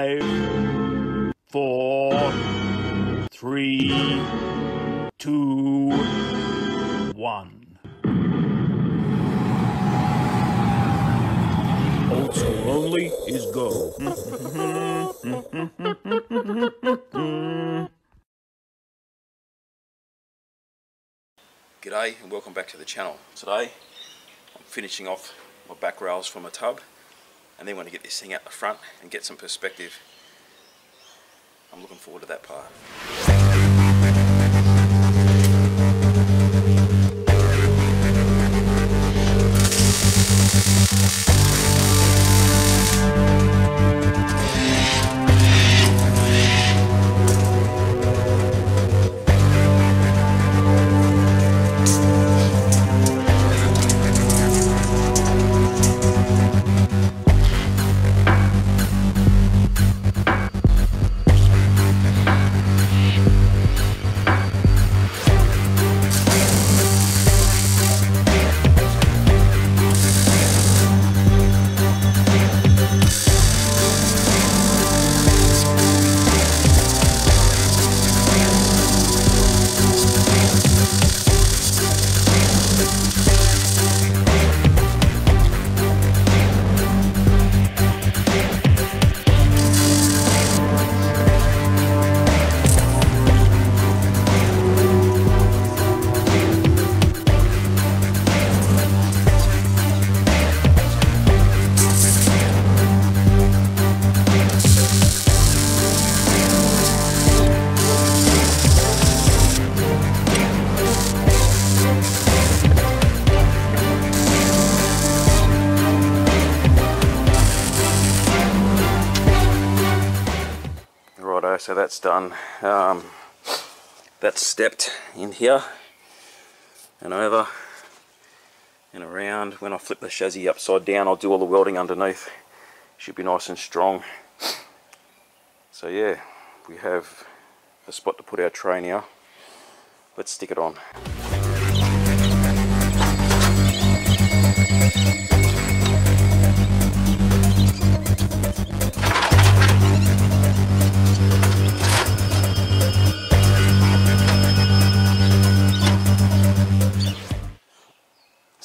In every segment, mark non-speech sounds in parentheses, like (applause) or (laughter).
Five, four, three, two, one. Old Skool Only is go. G'day and welcome back to the channel. Today I'm finishing off my back rails from a tub and then want to get this thing out the front and get some perspective. I'm looking forward to that part. So that's done. Um, that's stepped in here and over and around. When I flip the chassis upside down, I'll do all the welding underneath. Should be nice and strong. So yeah, we have a spot to put our tray now. Let's stick it on.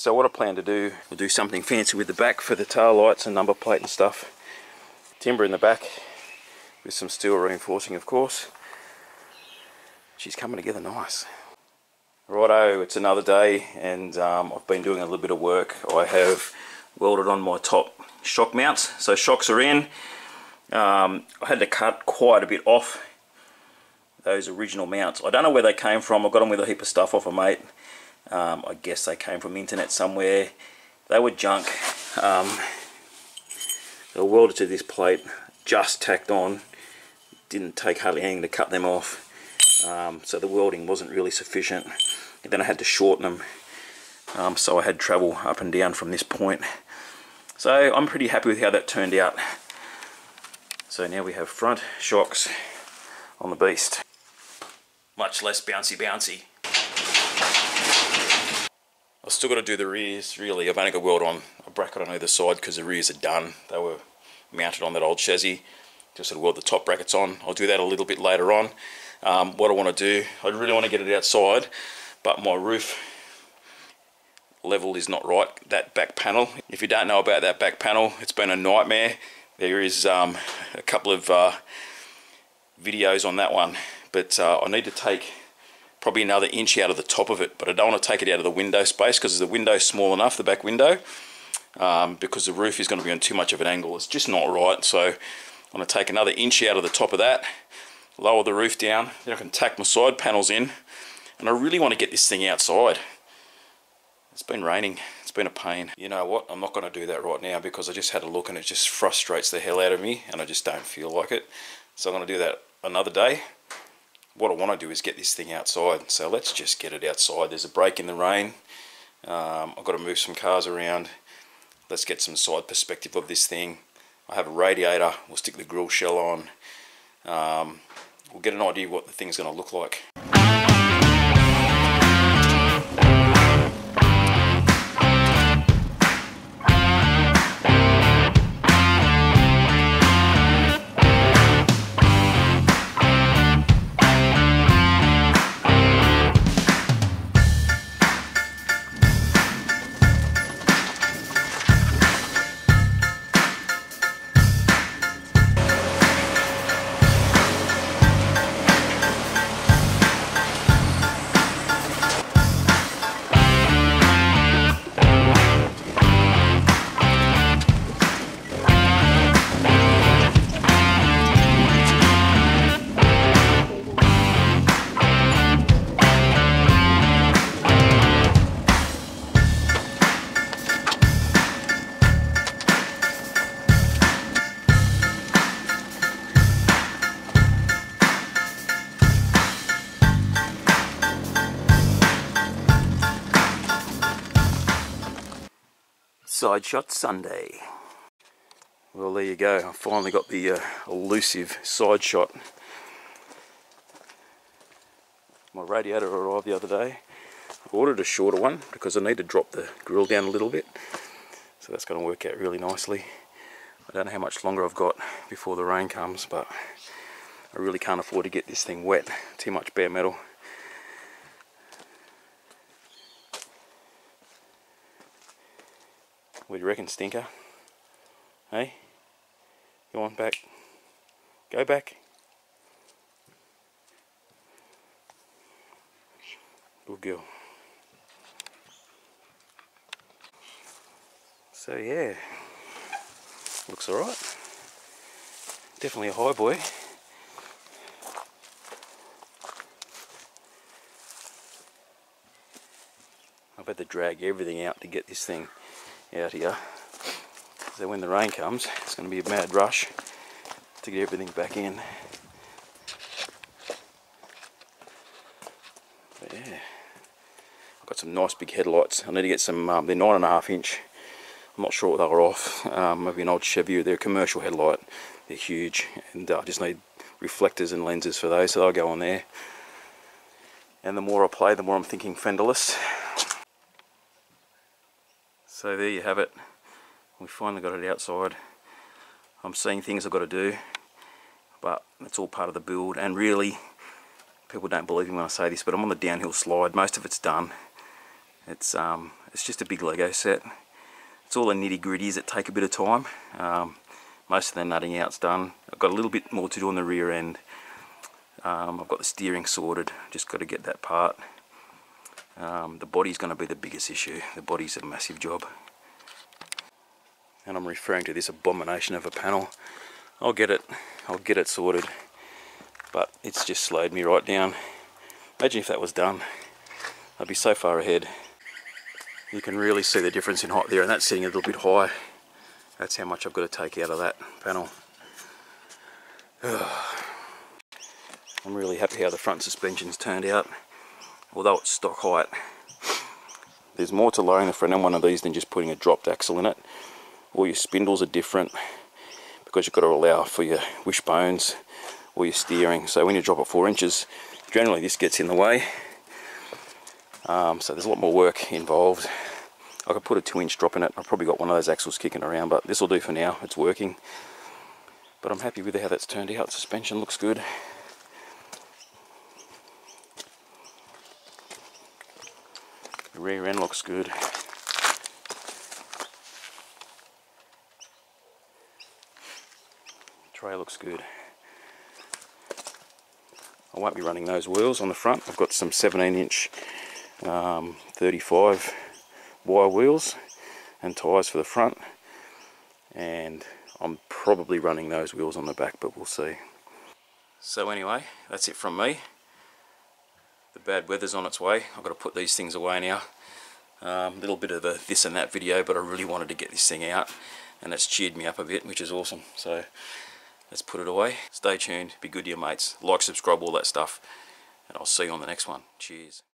So what I plan to do, we'll do something fancy with the back for the tail lights and number plate and stuff. Timber in the back with some steel reinforcing of course. She's coming together nice. Righto, it's another day and um, I've been doing a little bit of work. I have welded on my top shock mounts. So shocks are in. Um, I had to cut quite a bit off those original mounts. I don't know where they came from. I got them with a heap of stuff off a mate. Um, I guess they came from internet somewhere. They were junk. Um, they were welded to this plate, just tacked on. Didn't take hardly anything to cut them off. Um, so the welding wasn't really sufficient. And then I had to shorten them. Um, so I had travel up and down from this point. So I'm pretty happy with how that turned out. So now we have front shocks on the beast. Much less bouncy bouncy. I've still got to do the rears really. I've only got weld on a bracket on either side because the rears are done. They were mounted on that old chassis. Just sort of weld the top brackets on. I'll do that a little bit later on. Um, what I want to do, I really want to get it outside, but my roof level is not right, that back panel. If you don't know about that back panel, it's been a nightmare. There is um, a couple of uh, videos on that one, but uh, I need to take probably another inch out of the top of it, but I don't want to take it out of the window space because the window's small enough, the back window, um, because the roof is going to be on too much of an angle. It's just not right, so I'm going to take another inch out of the top of that, lower the roof down, then I can tack my side panels in, and I really want to get this thing outside. It's been raining, it's been a pain. You know what, I'm not going to do that right now because I just had a look and it just frustrates the hell out of me and I just don't feel like it. So I'm going to do that another day what I want to do is get this thing outside. So let's just get it outside. There's a break in the rain. Um, I've got to move some cars around. Let's get some side perspective of this thing. I have a radiator. We'll stick the grill shell on. Um, we'll get an idea what the thing's going to look like. Shot Sunday. Well, there you go. I finally got the uh, elusive side shot. My radiator arrived the other day. I ordered a shorter one because I need to drop the grill down a little bit. So that's going to work out really nicely. I don't know how much longer I've got before the rain comes, but I really can't afford to get this thing wet. Too much bare metal. What do you reckon, Stinker? Hey? Go on, back. Go back. Good girl. So yeah, looks alright. Definitely a high boy. I've had to drag everything out to get this thing out here. So when the rain comes, it's going to be a mad rush to get everything back in. But yeah, I've got some nice big headlights. I need to get some, um, they're nine and a half inch. I'm not sure what they were off. Um, maybe an old Chevy. They're a commercial headlight. They're huge, and uh, I just need reflectors and lenses for those, so they'll go on there. And the more I play, the more I'm thinking fenderless. So there you have it. We finally got it outside. I'm seeing things I've got to do, but it's all part of the build. And really, people don't believe me when I say this, but I'm on the downhill slide. Most of it's done. It's um, it's just a big Lego set. It's all the nitty gritties that take a bit of time. Um, most of the nutting out's done. I've got a little bit more to do on the rear end. Um, I've got the steering sorted, just got to get that part. Um, the body's going to be the biggest issue. The body's a massive job. And I'm referring to this abomination of a panel. I'll get it, I'll get it sorted. But it's just slowed me right down. Imagine if that was done. I'd be so far ahead. You can really see the difference in height there and that's sitting a little bit high. That's how much I've got to take out of that panel. (sighs) I'm really happy how the front suspension's turned out. Although it's stock height. There's more to lowering the front end one of these than just putting a dropped axle in it. All your spindles are different because you've got to allow for your wishbones or your steering. So when you drop it four inches, generally this gets in the way. Um, so there's a lot more work involved. I could put a two inch drop in it. I've probably got one of those axles kicking around, but this will do for now. It's working. But I'm happy with how that's turned out. Suspension looks good. Rear end looks good. Tray looks good. I won't be running those wheels on the front. I've got some 17 inch um, 35 wire wheels and tyres for the front and I'm probably running those wheels on the back but we'll see. So anyway that's it from me. The bad weather's on its way. I've got to put these things away now. A um, little bit of a this and that video but I really wanted to get this thing out and it's cheered me up a bit which is awesome. So let's put it away. Stay tuned, be good to your mates, like, subscribe, all that stuff and I'll see you on the next one. Cheers.